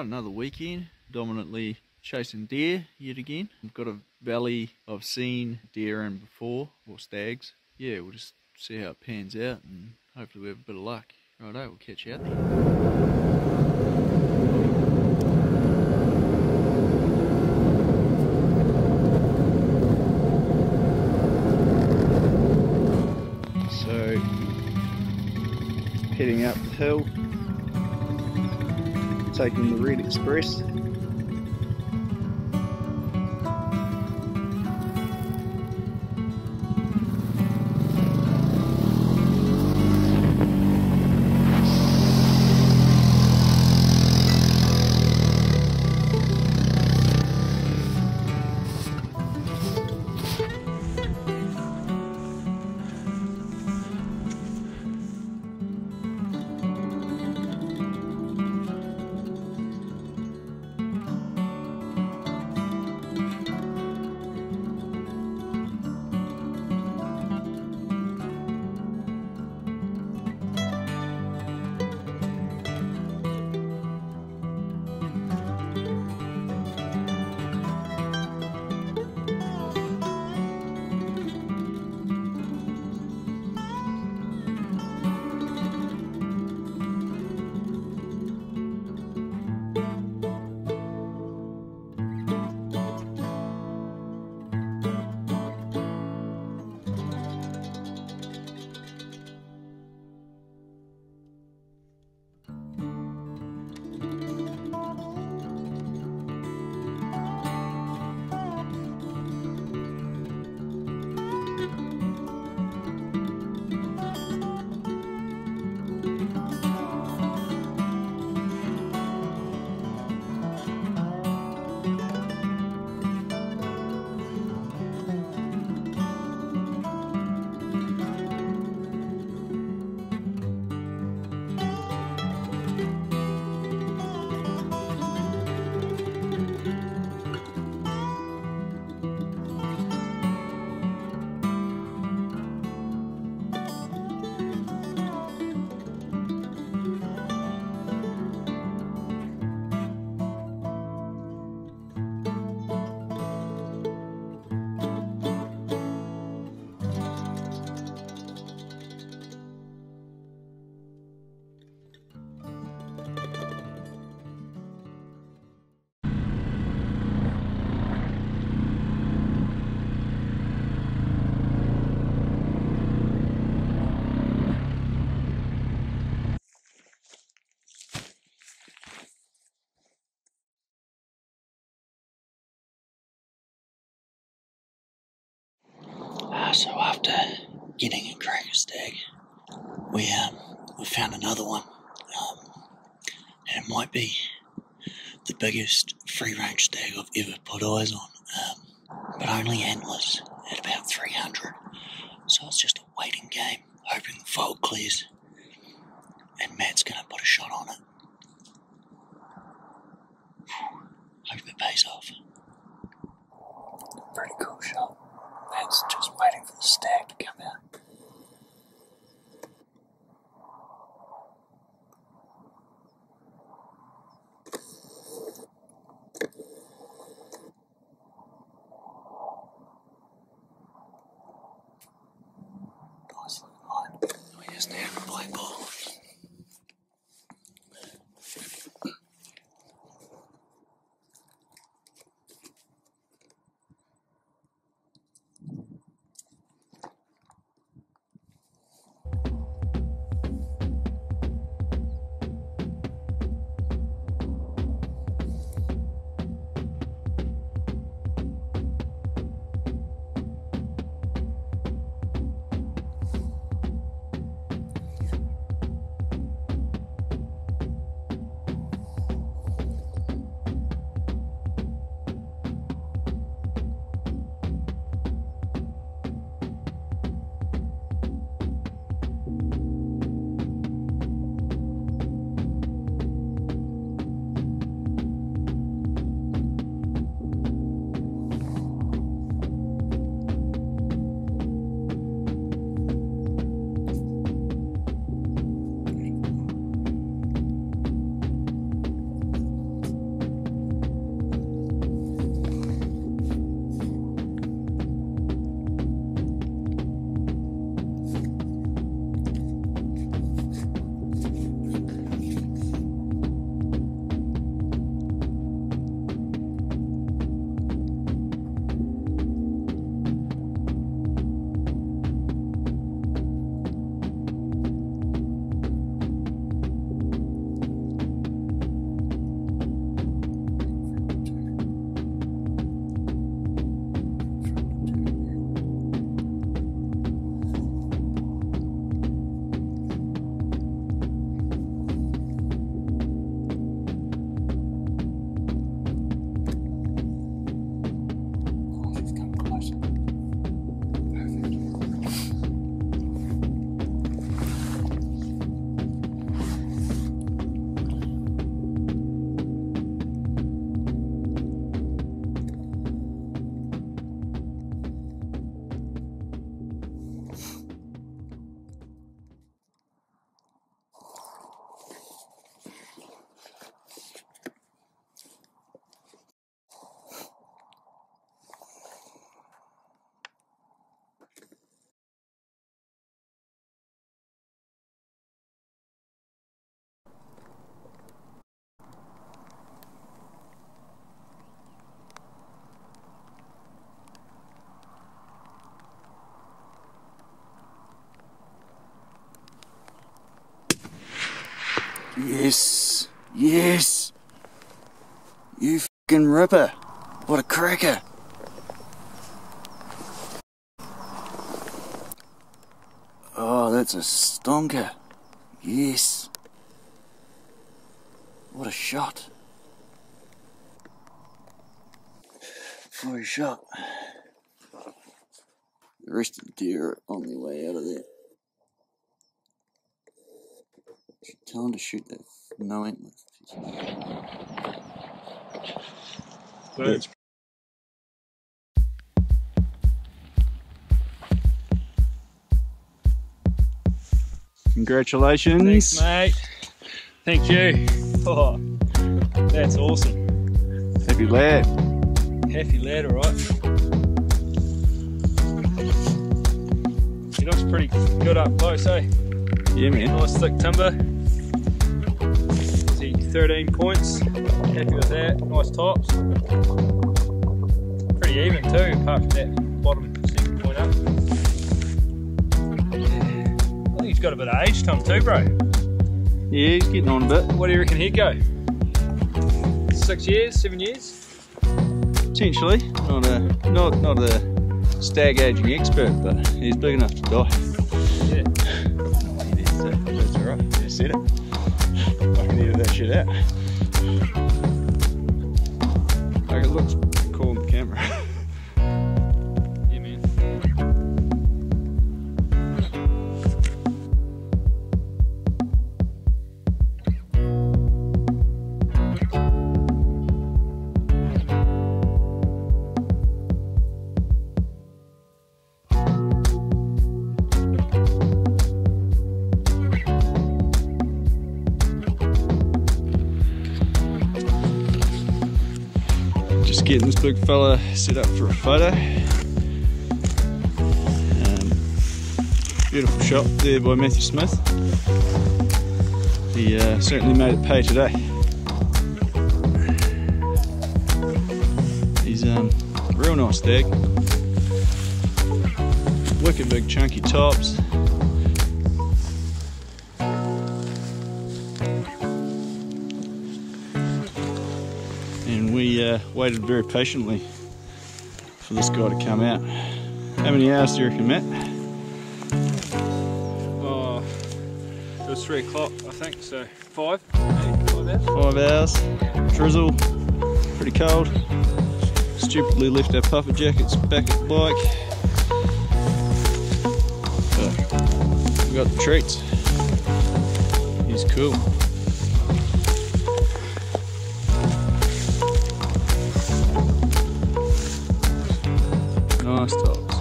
Another weekend, dominantly chasing deer yet again. I've got a valley I've seen deer in before, or stags. Yeah, we'll just see how it pans out and hopefully we have a bit of luck. Righto, we'll catch you out there. Taking the Red Express. So after getting a cracker stag, we um we found another one, um, and it might be the biggest free range stag I've ever put eyes on, um, but only antlers at about 300. So it's just a waiting game, hoping the fog clears, and Matt's gonna put a shot on it. Hope it pays off. Pretty cool shot. Matt's just waiting for the stag to come out. Nice line. We just need play ball. Yes. Yes. You fucking ripper. What a cracker. Oh, that's a stonker. Yes. What a shot. For a shot. The rest of the deer are on their way out of there. Tell him to shoot that no antlers. Birds. Congratulations. Thanks, mate. Thank you. Oh, that's awesome. Happy lad. Happy lad, alright. He looks pretty good up close, eh? Yeah, man. Nice thick timber. See, 13 points. Happy with that. Nice tops. Pretty even too, apart from that bottom second point up. I think he's got a bit of age to him too, bro. Yeah, he's getting on a bit. What do you reckon he'd go? Six years, seven years? Potentially. Not a not not a stag aging expert, but he's big enough to die. Yeah. That's alright. Said it. Shit out. Like it looks getting this big fella set up for a photo. Um, beautiful shot there by Matthew Smith. He uh, certainly made it pay today. He's um, a real nice stag. Wicked big chunky tops. Waited very patiently for this guy to come out. How many hours do you reckon, Matt? Oh, it was three o'clock, I think, so five? Five hours? Five hours. Drizzle, pretty cold. Stupidly left our puffer jackets back at the bike. We got the treats. He's cool. Nice tops.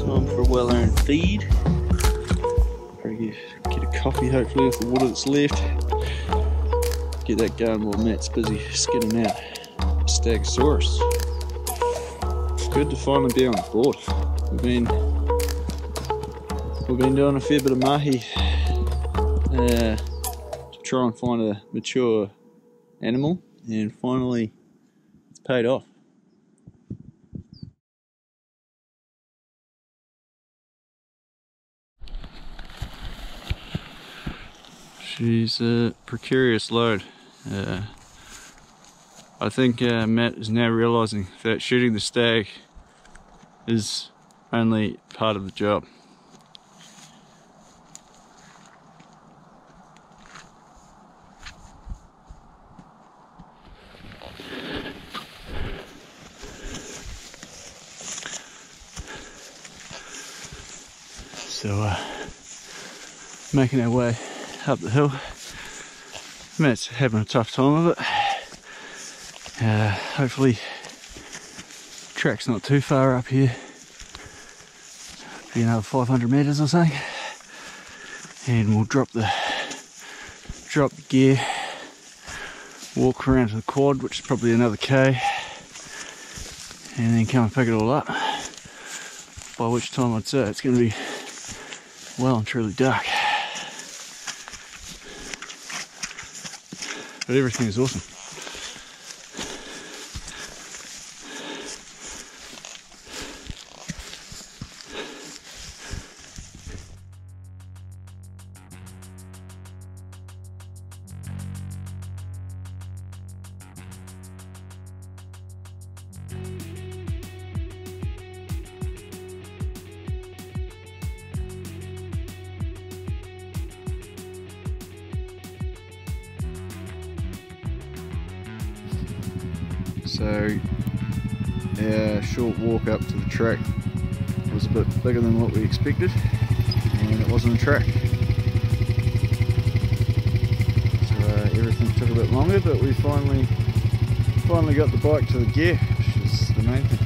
Time for a well earned feed. Get, a coffee hopefully with the water that's left. Get that going while Matt's busy skinning out Stegosaurus. Good to finally be on board. We've been we've been doing a fair bit of mahi uh, try and find a mature animal, and finally it's paid off. She's a precarious load. Uh, I think uh, Matt is now realizing that shooting the stag is only part of the job. So, uh, making our way up the hill. Matt's having a tough time of it. Uh, hopefully, track's not too far up here. Be another 500 meters or something, and we'll drop the drop the gear, walk around to the quad, which is probably another k, and then come and pick it all up. By which time I'd say it's going to be well and truly dark. But everything is awesome. So our short walk up to the track was a bit bigger than what we expected and it wasn't a track. So uh, everything took a bit longer but we finally finally got the bike to the gear which is the main thing.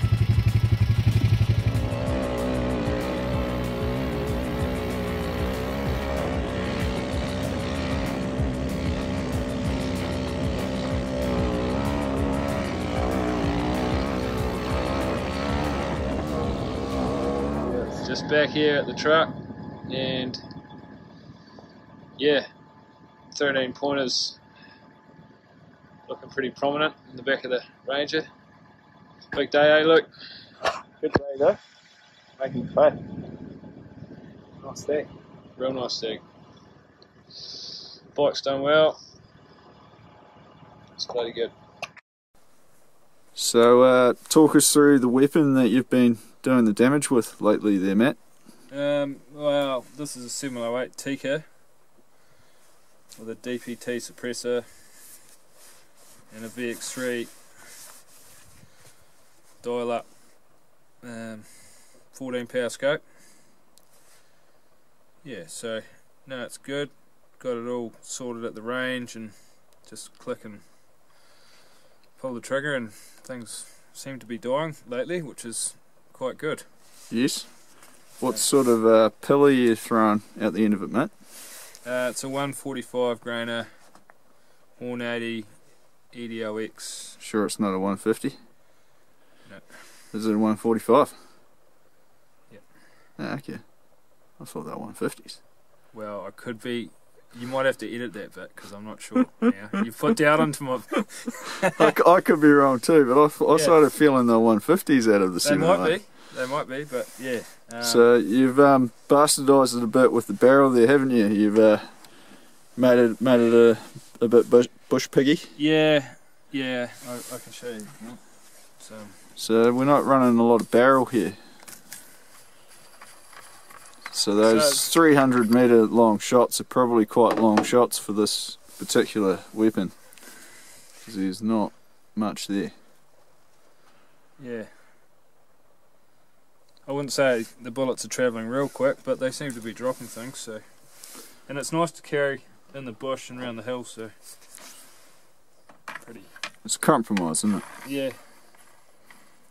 Back here at the truck and yeah 13 pointers looking pretty prominent in the back of the Ranger big day eh Luke? Good day though. Making pay. Nice day. real nice stag bike's done well it's bloody good So uh, talk us through the weapon that you've been doing the damage with lately there Matt. Um, well, this is a 708 Tikka with a DPT suppressor and a VX3 dial up um, 14 power scope. Yeah, so no, it's good. Got it all sorted at the range and just click and pull the trigger, and things seem to be dying lately, which is quite good. Yes. What sort of uh, pill are you throwing out the end of it, mate? Uh, it's a 145 grainer Hornady EDLX. Sure, it's not a 150. No. Is it a 145? Yep. Ah, okay. I thought they were 150s. Well, I could be. You might have to edit that bit because I'm not sure. now. You put down onto my. I could be wrong too, but I Yeah. started feeling the 150s out of the They 708. might be. They might be, but yeah. Um, So you've um, bastardised it a bit with the barrel there, haven't you? You've uh, made it made it a, a bit bush, bush piggy. yeah, yeah. I, I can show you. So So we're not running a lot of barrel here. So those So- 300 metre long shots are probably quite long shots for this particular weapon. Because there's not much there. yeah. I wouldn't say the bullets are travelling real quick, but they seem to be dropping things. So, and it's nice to carry in the bush and around the hill. So, pretty. It's a compromise, isn't it? Yeah.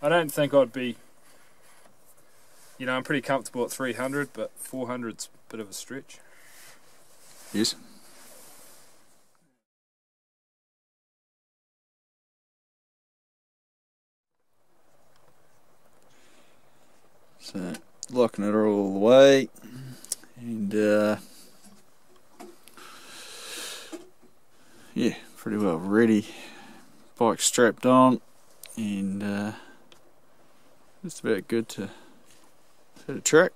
I don't think I'd be. You know, I'm pretty comfortable at 300, but 400's a bit of a stretch. Yes. So locking it all the way, and uh, yeah, pretty well ready. Bike strapped on, and uh, just about good to hit a track.